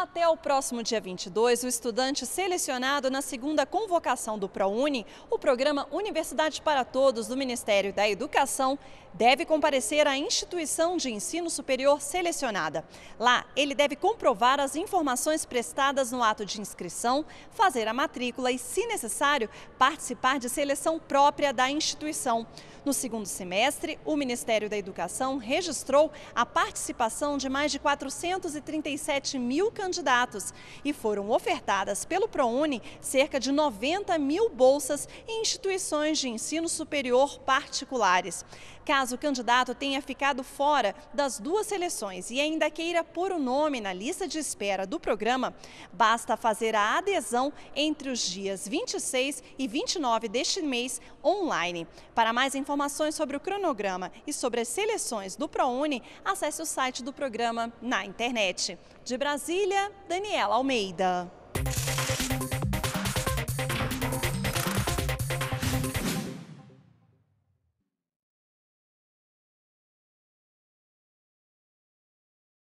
Até o próximo dia 22, o estudante selecionado na segunda convocação do ProUni, o programa Universidade para Todos do Ministério da Educação, deve comparecer à instituição de ensino superior selecionada. Lá, ele deve comprovar as informações prestadas no ato de inscrição, fazer a matrícula e, se necessário, participar de seleção própria da instituição. No segundo semestre, o Ministério da Educação registrou a participação de mais de 437 mil candidatos e foram ofertadas pelo ProUni cerca de 90 mil bolsas em instituições de ensino superior particulares. Caso o candidato tenha ficado fora das duas seleções e ainda queira pôr o nome na lista de espera do programa, basta fazer a adesão entre os dias 26 e 29 deste mês online. Para mais informações sobre o cronograma e sobre as seleções do ProUni, acesse o site do programa na internet. De Brasília, Daniela Almeida.